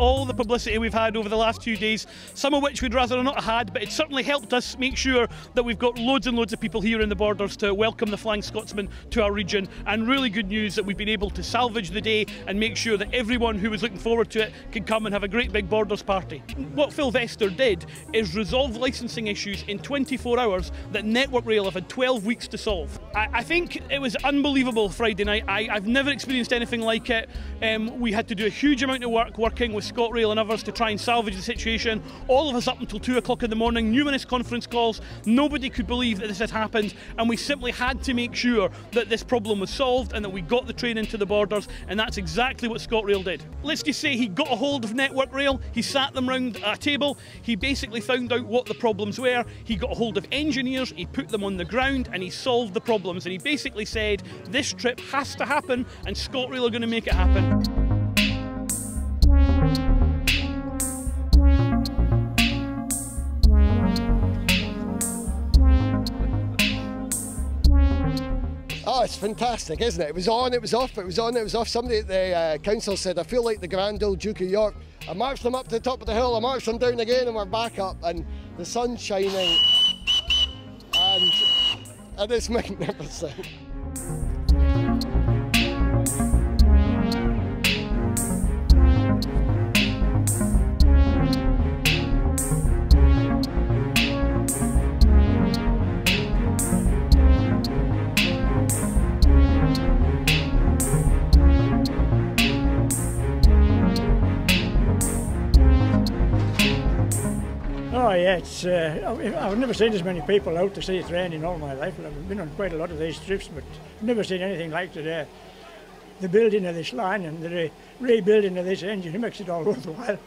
all the publicity we've had over the last few days, some of which we'd rather not have had, but it certainly helped us make sure that we've got loads and loads of people here in the borders to welcome the Flying Scotsman to our region. And really good news that we've been able to salvage the day and make sure that everyone who was looking forward to it can come and have a great big borders party. What Phil Verster did is resolve licensing issues in 24 hours that Network Rail have had 12 weeks to solve. I, I think it was unbelievable Friday night. I, have never experienced anything like it. Um, we had to do a huge amount of work working with ScotRail and others to try and salvage the situation. All of us up until 2 o'clock in the morning, numerous conference calls. Nobody could believe that this had happened, and we simply had to make sure that this problem was solved and that we got the train into the borders, and that's exactly what ScotRail did. Let's just say he got a hold of Network Rail, he sat them round a table, he basically found out what the problems were, he got a hold of engineers, he put them on the ground, and he solved the problems. And he basically said, This trip has to happen, and ScotRail are going to make it happen. Oh, it's fantastic, isn't it? It was on, it was off, it was on, it was off. Somebody at the uh, council said, I feel like the grand old Duke of York. I marched them up to the top of the hill, I marched them down again, and we're back up, and the sun's shining, and, and it's magnificent. Oh yeah, it's. Uh, I've never seen as many people out to see it train in all my life. I've been on quite a lot of these trips, but never seen anything like today. The building of this line and the re rebuilding of this engine it makes it all worthwhile.